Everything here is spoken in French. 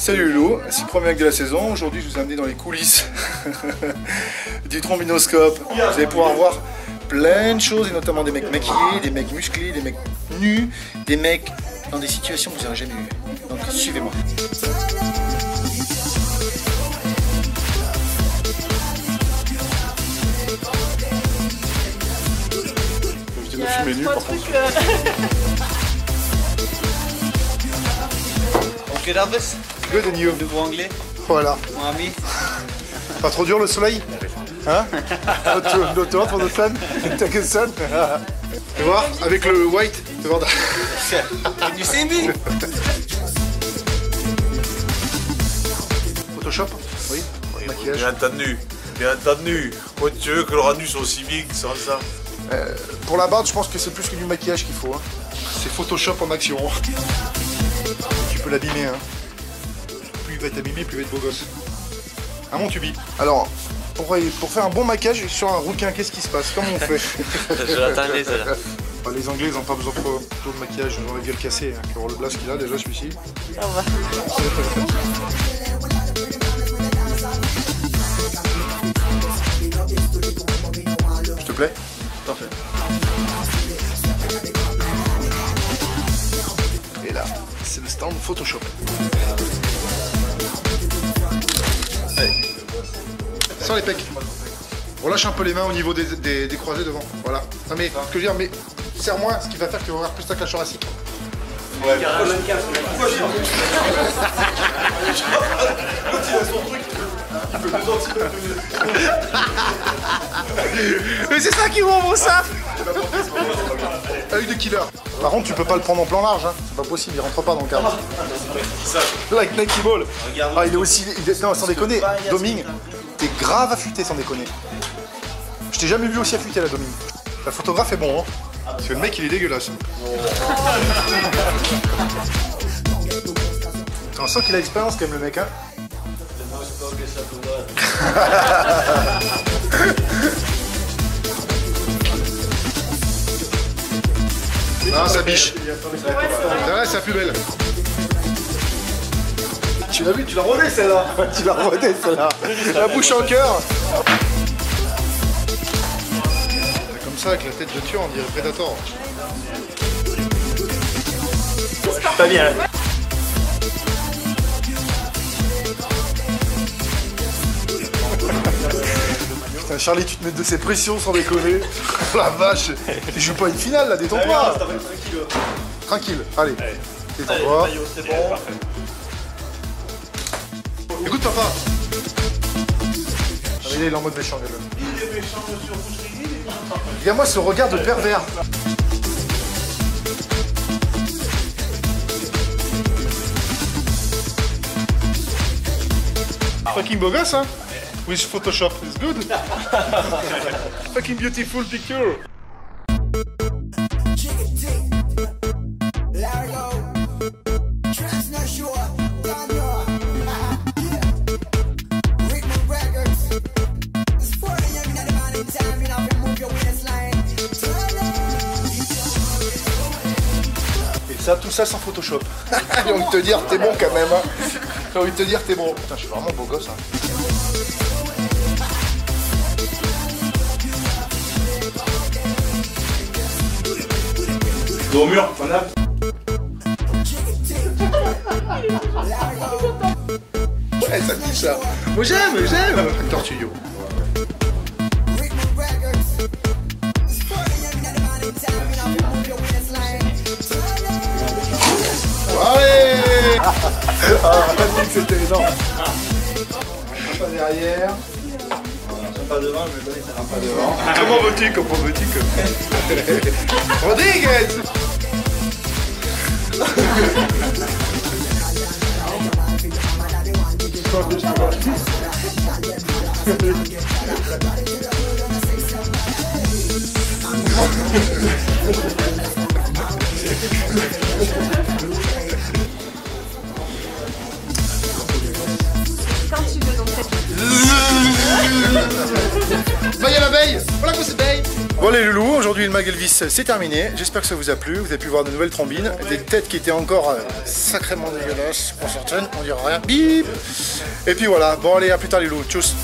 Salut Lolo, c'est le premier mec de la saison. Aujourd'hui, je vous ai amené dans les coulisses du trombinoscope. Vous allez pouvoir voir plein de choses, et notamment des mecs maquillés, des mecs musclés, des mecs nus, des mecs dans des situations que vous n'aurez jamais vues. Donc suivez-moi. Je Il y a trois trucs. euh, Good and you. nouveau anglais, Voilà. mon ami. Pas trop dur le soleil Hein Not too, not too hot for the sun Take a sun Tu vois Avec le white, tu vois Can you see me? Photoshop Oui Maquillage Bien entendu, bien entendu. Moi, tu veux que le rendu soit aussi que sans ça Pour la barbe, je pense que c'est plus que du maquillage qu'il faut. hein. C'est Photoshop en action. Tu peux l'abîmer. Hein. Plus il va être abîmé, plus il va être beau gosse. À mon tubi. Alors, pour, pour faire un bon maquillage sur un rouquin, qu'est-ce qui se passe? Comment on fait? Je l'attendais celle-là. Bah, Les Anglais, ils n'ont pas besoin trop de maquillage. Ils ont la gueule cassée. Hein. Le blast qu'il a déjà, celui-ci. Va. S'il te plaît Parfait. Et là, c'est le stand Photoshop. Allez. Sans les pecs. Relâche un peu les mains au niveau des, des- des croisés devant. Voilà. Non mais, ce que je veux dire, mais serre-moi, ce qui va faire que tu vas avoir plus ta cage thoracique. Mais c'est ça qui rend mon saf Œil de killer. Par contre, tu peux pas le prendre en plan large, hein. c'est pas possible, il rentre pas dans le cadre. Like Nike Ball. Ah, il est aussi. il est- Non, sans déconner, Doming, t'es grave affûté, sans déconner. Je t'ai jamais vu aussi affûté, la Doming. La photographe est bon, hein. Parce que le mec, il est dégueulasse. On sent qu'il a l'expérience quand même, le mec, hein. Non, ça biche. Celle-là, c'est la plus belle. Tu l'as vu, tu l'as rodé celle-là. tu l'as rodé celle-là. La bouche en cœur. Comme ça, avec la tête de tueur, on dirait Predator. Pas bien. Charlie, tu te mets de ces pressions sans déconner. Oh la vache. Tu joues pas une finale là, détends-toi. Tranquille, allez. Détends-toi. C'est bon. Écoute, papa. Ah, il est en mode méchant, regarde-le. Regarde-moi ce regard de pervers. Fucking beau gosse, hein? With Photoshop, it's good. Fucking beautiful picture. Et ça, tout ça sans Photoshop. J'ai envie de te dire, t'es bon quand même. Hein. J'ai envie de te dire, t'es bon. Putain, je suis vraiment beau gosse. Hein. Dos au mur, voilà. Ouais, ça me dit ça. Moi j'aime, j'aime. Allez Ah, c'était derrière. Pas devant, je me connais, ça va pas devant. Comment veux-tu Comment veux-tu que... Rodriguez y à l'abeille Voilà qu'on s'éveille Bon les loulous, aujourd'hui le mag Elvis c'est terminé. J'espère que ça vous a plu. Vous avez pu voir de nouvelles trombines, des têtes qui étaient encore euh, sacrément dégueulasses pour certaines. On dira rien. Bip. Et puis voilà. Bon allez, à plus tard les loulous. Tchuss.